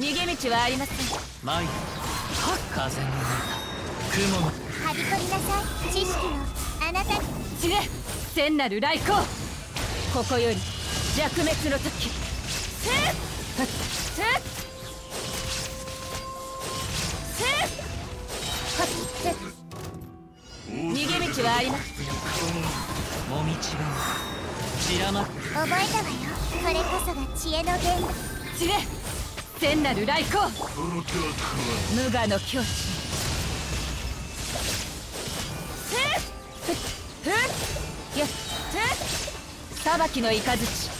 逃げ道はありません。舞風の中。雲の。はびこりなさい。知識のあなた。に散れ聖なる来光ここより弱滅の時。せっせっせっ逃げ道はありますもみちが散らまっ覚えたわよこれこそが知恵の伝道散善なる来光無我の境地。せっふっふっやっせっ。裁きの雷。